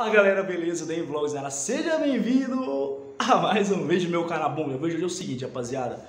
Fala galera, beleza? Daí Vlogs, galera, seja bem-vindo a mais um vídeo do meu canal. Bom, meu vídeo é o seguinte, rapaziada.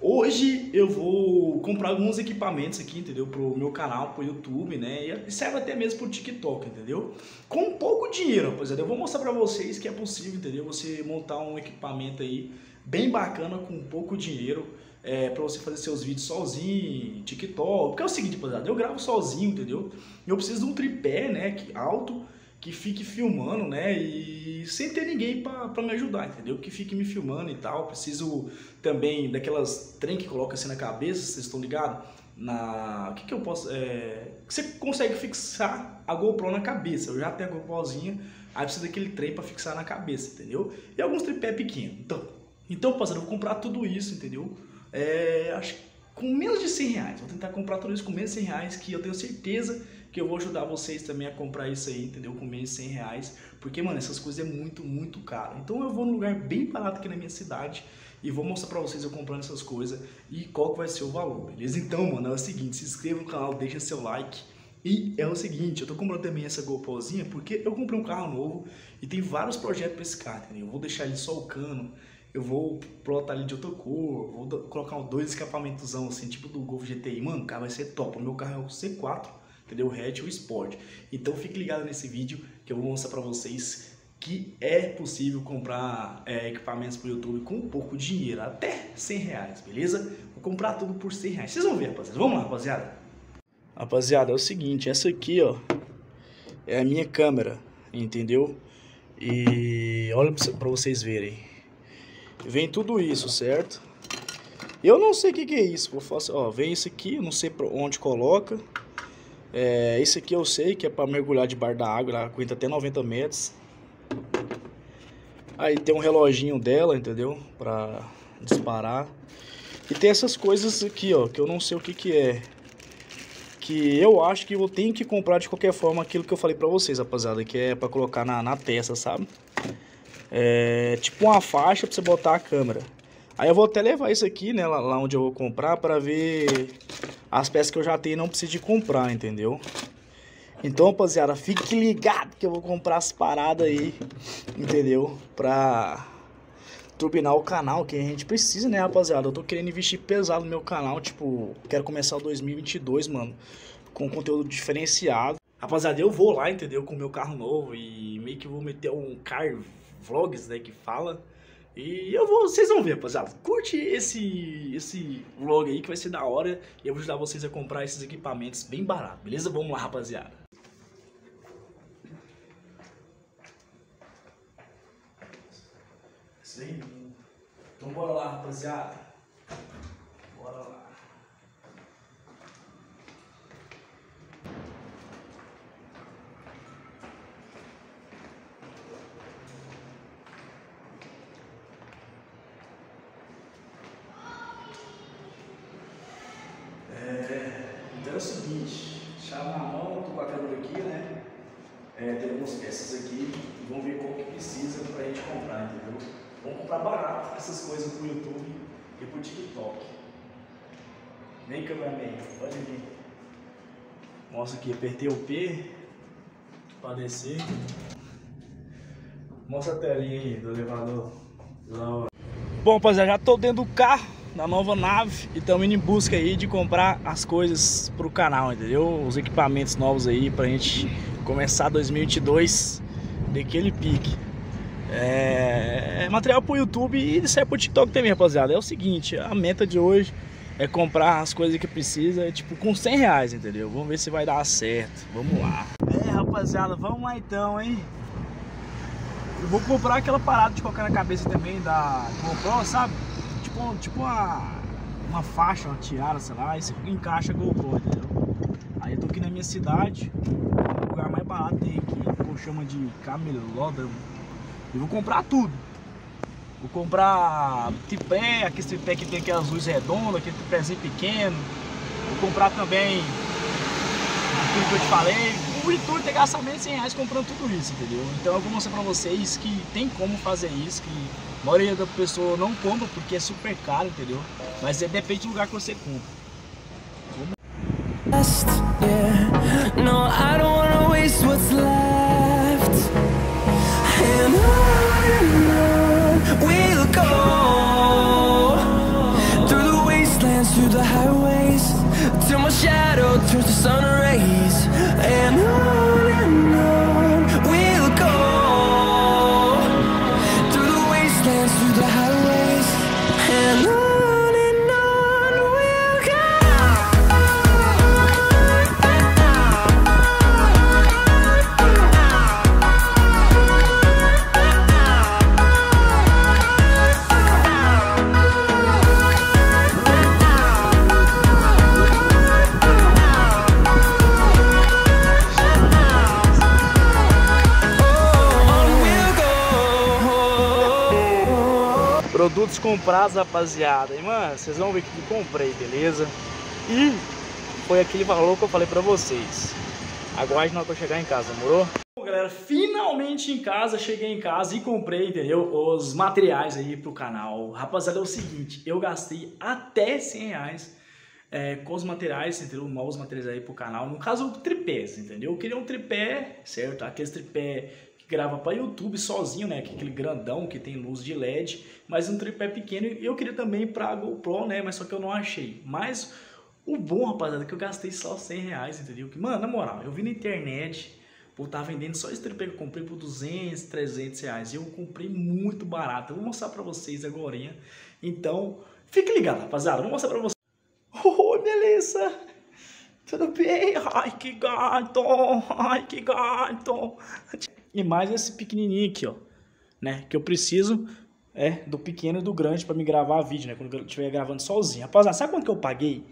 Hoje eu vou comprar alguns equipamentos aqui, entendeu? Pro meu canal, pro YouTube, né? E serve até mesmo pro TikTok, entendeu? Com pouco dinheiro, rapaziada. Eu vou mostrar pra vocês que é possível, entendeu? Você montar um equipamento aí bem bacana com pouco dinheiro. É, para você fazer seus vídeos sozinho, TikTok. Porque é o seguinte, rapaziada, eu gravo sozinho, entendeu? Eu preciso de um tripé, né, alto, que fique filmando, né? E sem ter ninguém para me ajudar, entendeu? Que fique me filmando e tal. Preciso também daquelas trem que coloca assim na cabeça, vocês estão ligados? Na. O que, que eu posso. É... Você consegue fixar a GoPro na cabeça. Eu já tenho a GoProzinha, aí precisa daquele trem para fixar na cabeça, entendeu? E alguns tripé pequenos. Então, então, parceiro, eu vou comprar tudo isso, entendeu? É, acho que com menos de 100 reais. Vou tentar comprar tudo isso com menos de 100 reais, que eu tenho certeza que eu vou ajudar vocês também a comprar isso aí, entendeu? Com menos de 100 reais. Porque, mano, essas coisas é muito, muito caro. Então eu vou num lugar bem barato aqui na minha cidade e vou mostrar pra vocês eu comprando essas coisas e qual que vai ser o valor, beleza? Então, mano, é o seguinte, se inscreva no canal, deixa seu like. E é o seguinte, eu tô comprando também essa GoProzinha porque eu comprei um carro novo e tem vários projetos pra esse carro, entendeu? Eu vou deixar ele só o cano, eu vou plotar ele de outra cor, vou colocar dois escapamentos assim, tipo do Golf GTI. Mano, o carro vai ser top. O meu carro é o C4, entendeu? O hatch o Sport. Então fique ligado nesse vídeo que eu vou mostrar pra vocês que é possível comprar é, equipamentos pro YouTube com pouco dinheiro, até 100 reais, beleza? Vou comprar tudo por 100 reais. Vocês vão ver, rapaziada. Vamos lá, rapaziada. Rapaziada, é o seguinte, essa aqui, ó, é a minha câmera, entendeu? E olha pra vocês verem. Vem tudo isso, certo? Eu não sei o que, que é isso. Vou fazer, ó, vem isso aqui, não sei pra onde coloca. É, esse aqui eu sei que é para mergulhar debaixo da água, ela aguenta até 90 metros. Aí tem um reloginho dela, entendeu? Pra disparar. E tem essas coisas aqui, ó, que eu não sei o que que é. Que eu acho que eu tenho que comprar de qualquer forma aquilo que eu falei pra vocês, rapaziada. Que é pra colocar na, na testa, sabe? É, tipo uma faixa para você botar a câmera. Aí eu vou até levar isso aqui, né, lá, lá onde eu vou comprar para ver as peças que eu já tenho e não preciso de comprar, entendeu? Então, rapaziada, fique ligado que eu vou comprar as paradas aí, entendeu? Pra turbinar o canal, que a gente precisa, né, rapaziada? Eu tô querendo investir pesado no meu canal, tipo, quero começar o 2022, mano, com conteúdo diferenciado. Rapaziada, eu vou lá, entendeu, com o meu carro novo e meio que vou meter um car vlogs, né, que fala. E eu vou, vocês vão ver, rapaziada. Curte esse esse vlog aí que vai ser da hora e eu vou ajudar vocês a comprar esses equipamentos bem barato, beleza? Vamos lá, rapaziada. Isso aí. Então bora lá, rapaziada. Seguinte, chave na mão, tô com a câmera aqui, né? É, tem algumas peças aqui e vamos ver qual que precisa pra gente comprar, entendeu? Vamos comprar barato essas coisas pro YouTube e pro TikTok. Vem cameraman, pode vir. Mostra aqui, apertei o P para descer. Mostra a telinha aí do elevador. Bom, rapaziada, já tô dentro do carro da nova nave e estamos indo em busca aí de comprar as coisas pro canal, entendeu? Os equipamentos novos aí pra gente começar 2022 daquele pique. É, é material pro YouTube e sai pro TikTok também, rapaziada. É o seguinte, a meta de hoje é comprar as coisas que precisa, tipo, com 100 reais, entendeu? Vamos ver se vai dar certo. Vamos lá. É, rapaziada, vamos lá então, hein? Eu vou comprar aquela parada de colocar na cabeça também da GoPro, sabe? Tipo, tipo uma, uma faixa, uma tiara, sei lá, e você encaixa GoPro, entendeu? Aí eu tô aqui na minha cidade, o lugar mais barato tem aqui, que chama de camelódromo. E vou comprar tudo. Vou comprar tripé, aquele tripé que tem aquelas luzes redondas, aquele tripézinho pequeno. Vou comprar também aquilo que eu te falei. O intuito é gastar menos de 100 reais comprando tudo isso, entendeu? Então eu vou mostrar pra vocês que tem como fazer isso, que a maioria da pessoa não compra porque é super caro, entendeu? Mas é, depende do lugar que você compra. Vamos... Produtos comprados, rapaziada. E, mano, vocês vão ver que eu comprei, beleza? E foi aquele valor que eu falei pra vocês. Aguarde na hora que eu chegar em casa, demorou? Bom, galera, finalmente em casa, cheguei em casa e comprei, entendeu? Os materiais aí pro canal. Rapaziada, é o seguinte, eu gastei até 100 reais é, com os materiais, entendeu? Novos materiais aí pro canal. No caso, tripés, entendeu? Eu queria um tripé, certo? Aqueles tripé grava para YouTube sozinho, né? Aquele grandão que tem luz de LED, mas um tripé pequeno. Eu queria também para GoPro, né? Mas só que eu não achei. Mas o bom, rapaziada, é que eu gastei só 100 reais, entendeu? Que, mano, na moral, eu vi na internet, pô, tá vendendo só esse tripé que eu comprei por 200, 300 reais. E eu comprei muito barato. Eu vou mostrar pra vocês agora. Então, fique ligado, rapaziada. Vou mostrar pra vocês. Oi, beleza? Tudo bem? Ai, que gato! Ai, que gato! E mais esse pequenininho aqui, ó. Né? Que eu preciso é do pequeno e do grande pra me gravar vídeo, né? Quando eu estiver gravando sozinho. Rapaziada, sabe quanto que eu paguei?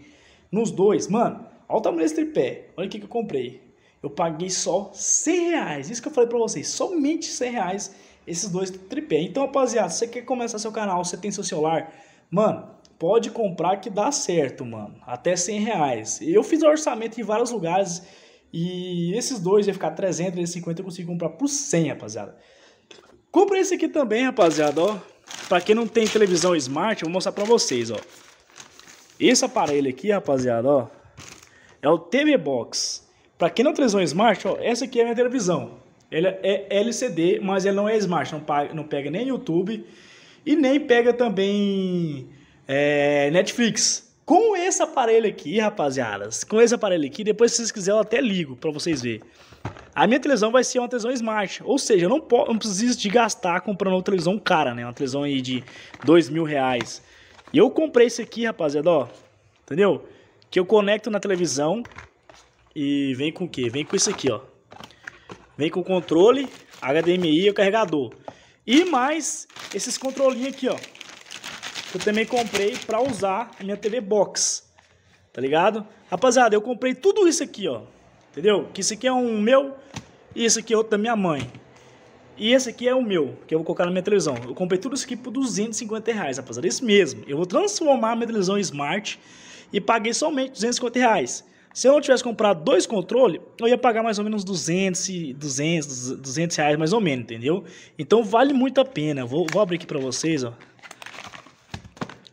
Nos dois? Mano, olha o tamanho desse tripé. Olha o que eu comprei. Eu paguei só 100 reais. Isso que eu falei pra vocês. Somente 100 reais esses dois tripé. Então, rapaziada, se você quer começar seu canal, você tem seu celular, mano, pode comprar que dá certo, mano. Até 100 reais. Eu fiz orçamento em vários lugares e esses dois ia ficar 300, 350, eu consegui comprar por 100, rapaziada. Comprei esse aqui também, rapaziada, ó. Pra quem não tem televisão smart, eu vou mostrar pra vocês, ó. Esse aparelho aqui, rapaziada, ó. É o TV Box. Pra quem não tem televisão smart, ó, essa aqui é a minha televisão. Ele é LCD, mas ele não é smart, não, não pega nem YouTube e nem pega também é, Netflix. Com esse aparelho aqui, rapaziada, com esse aparelho aqui, depois se vocês quiserem eu até ligo pra vocês verem. A minha televisão vai ser uma televisão smart, ou seja, eu não, posso, não preciso de gastar comprando uma televisão cara, né? Uma televisão aí de dois mil reais. E eu comprei esse aqui, rapaziada, ó, entendeu? Que eu conecto na televisão e vem com o quê? Vem com isso aqui, ó. Vem com controle, HDMI e o carregador. E mais esses controlinhos aqui, ó. Eu também comprei pra usar a minha TV Box. Tá ligado? Rapaziada, eu comprei tudo isso aqui, ó. Entendeu? Que isso aqui é um meu e esse aqui é outro da minha mãe. E esse aqui é o meu, que eu vou colocar na minha televisão. Eu comprei tudo isso aqui por 250 reais, rapaziada. Esse mesmo. Eu vou transformar a minha televisão Smart e paguei somente 250 reais. Se eu não tivesse comprado dois controles, eu ia pagar mais ou menos 200, 200, 200 reais mais ou menos, entendeu? Então vale muito a pena. Vou, vou abrir aqui pra vocês, ó.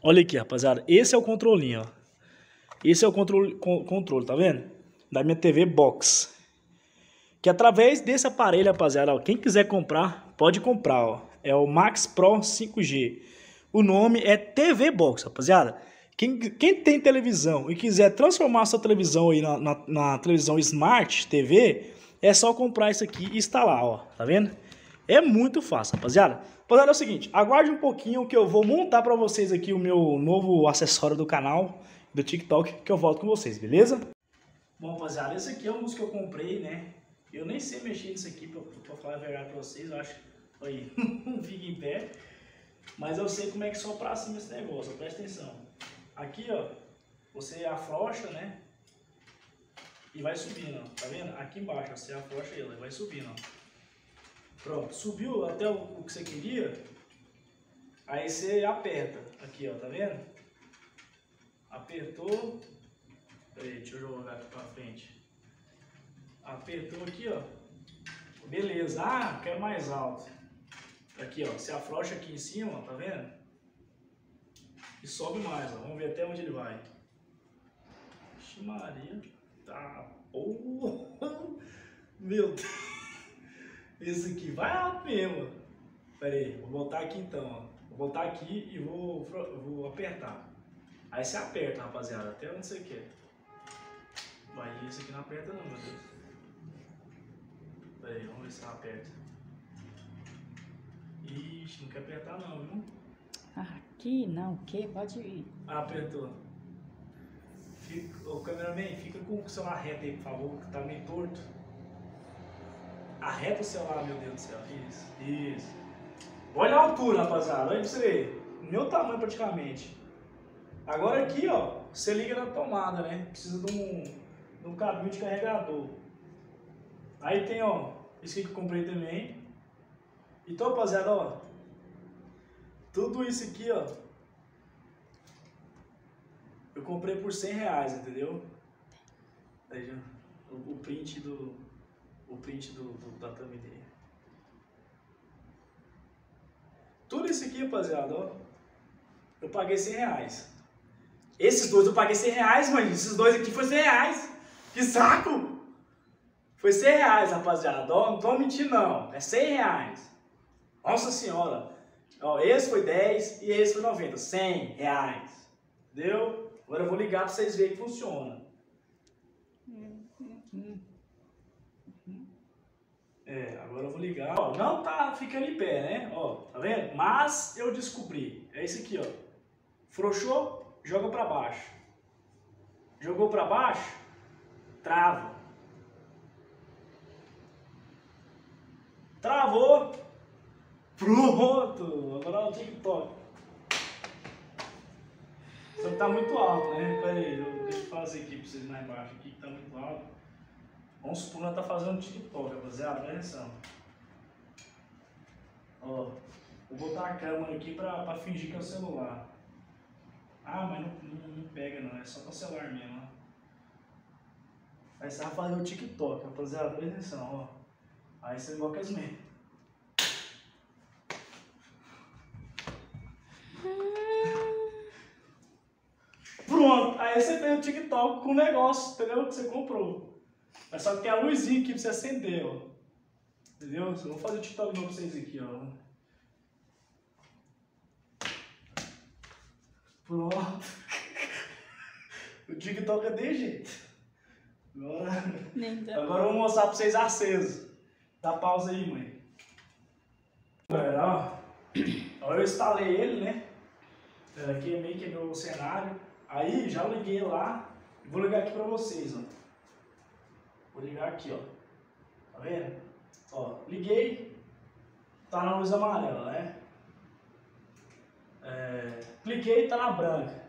Olha aqui, rapaziada. Esse é o controlinho, ó. Esse é o controle, controle tá vendo? Da minha TV Box. Que através desse aparelho, rapaziada, ó, quem quiser comprar, pode comprar, ó. É o Max Pro 5G. O nome é TV Box, rapaziada. Quem, quem tem televisão e quiser transformar sua televisão aí na, na, na, televisão Smart TV, é só comprar isso aqui e instalar, ó. Tá vendo? É muito fácil, rapaziada. Rapaziada, é o seguinte, aguarde um pouquinho que eu vou montar pra vocês aqui o meu novo acessório do canal, do TikTok, que eu volto com vocês, beleza? Bom, rapaziada, esse aqui é um dos que eu comprei, né? Eu nem sei mexer nisso aqui, pra, pra falar a verdade pra vocês, eu acho aí, não fica em pé. Mas eu sei como é que só pra cima esse negócio, presta atenção. Aqui, ó, você afrouxa, né? E vai subindo, ó, tá vendo? Aqui embaixo, você afrouxa ele, vai subindo, ó. Pronto, subiu até o, o que você queria, aí você aperta, aqui, ó, tá vendo? Apertou, peraí, deixa eu jogar aqui pra frente. Apertou aqui, ó. Beleza. Ah, quero mais alto. Aqui, ó. Você afrouxa aqui em cima, ó, tá vendo? E sobe mais, ó. Vamos ver até onde ele vai. Ixi, Maria. Tá. Oh, meu Deus. Esse aqui vai alto mesmo. Pera aí, vou voltar aqui então, ó. Vou voltar aqui e vou, vou apertar. Aí você aperta, rapaziada, até onde você quer. Pai, esse aqui não aperta não, meu Deus. Pera aí, vamos ver se ela aperta. Ixi, não quer apertar não, viu? Aqui não, o que? Pode ir. Ah, apertou. Fica, ô cameraman, fica com o celular reto aí, por favor, que tá meio torto. Arreta o celular, meu Deus do céu. Isso, isso. Olha a altura, rapaziada. Olha pra você ver. Meu tamanho praticamente. Agora aqui, ó, você liga na tomada, né? Precisa de um, de um cabinho de carregador. Aí tem, ó, isso aqui que eu comprei também. Então, rapaziada, ó. Tudo isso aqui, ó. Eu comprei por 100 reais, entendeu? Aí já, o, print do. O print do, do da thumbnail. Tudo isso aqui, rapaziada, ó. Eu paguei 100 reais. Esses dois eu paguei 100 reais, mano. Esses dois aqui foi 100 reais. Que saco! Foi 100 reais, rapaziada. Ó, não tô mentindo, não. É 100 reais. Nossa senhora. Ó, esse foi 10 e esse foi 90. 100 reais. Entendeu? Agora eu vou ligar pra vocês verem que funciona. É, agora eu vou ligar. Ó, não tá ficando em pé, né? Ó, tá vendo? Mas eu descobri. É esse aqui, ó. Frouxou, joga pra baixo. Jogou pra baixo, trava. Travou. Pronto. Agora é o TikTok. Só que tá muito alto, né? Pera aí, eu- deixa eu fazer aqui pra vocês mais embaixo aqui, que tá muito alto. Vamos supor nós tá fazendo TikTok, rapaziada, presta atenção. Ó, vou botar a câmera aqui pra, pra fingir que é o celular. Ah, mas não, não, não pega não, é só pra celular mesmo, ó. Aí você vai fazer o TikTok, rapaziada, presta atenção, ó. Aí você igual que as mesmas. Pronto, aí você fez o TikTok com o negócio, entendeu? Que você comprou. Mas só que tem a luzinha aqui pra você acender, ó. Entendeu? Eu vou fazer o novo pra vocês aqui, ó. Pronto. O TikTok é de jeito. Agora, agora eu vou mostrar pra vocês aceso. Dá pausa aí, mãe. Galera, ó. Ó, eu instalei ele, né? Aqui é meio que meu cenário. Aí já liguei lá. Vou ligar aqui pra vocês, ó. Vou ligar aqui, ó. Tá vendo? Ó, liguei. Tá na luz amarela, né? É, cliquei, tá na branca.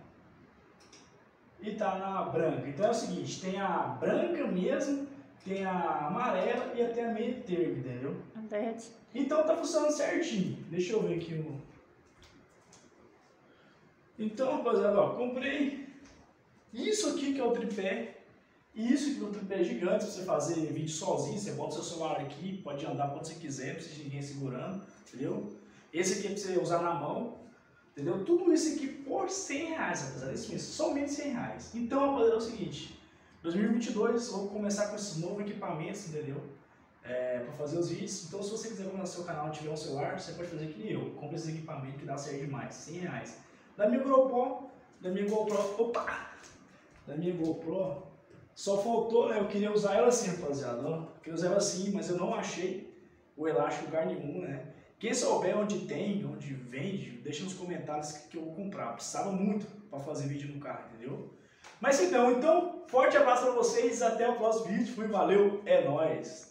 E tá na branca. Então é o seguinte, tem a branca mesmo, tem a amarela e até a meio termo, entendeu? Então tá funcionando certinho. Deixa eu ver aqui o. Então, rapaziada, ó, comprei isso aqui que é o tripé. E isso que é o tripé gigante, pra você fazer vídeo sozinho, você bota seu celular aqui, pode andar quando você quiser, não precisa de ninguém segurando, entendeu? Esse aqui é pra você usar na mão, entendeu? Tudo isso aqui por 100 reais, rapaziada, isso mesmo, somente 100 reais. Então, rapaziada, é o seguinte, 2022 eu vou começar com esses novos equipamentos, entendeu? é, para fazer os vídeos. Então, se você quiser começar seu canal e tiver um celular, você pode fazer que nem eu. Compre esse equipamento que dá certo demais, 100 reais. Da minha GoPro, da minha GoPro, opa! Da minha GoPro, só faltou, né? Eu queria usar ela assim, rapaziada. Eu queria usar ela assim, mas eu não achei o elástico lugar nenhum, né? Quem souber onde tem, onde vende, deixa nos comentários que, eu vou comprar. Precisava muito para fazer vídeo no carro, entendeu? Mas então, então, forte abraço para vocês, até o próximo vídeo. Fui, valeu, é nóis!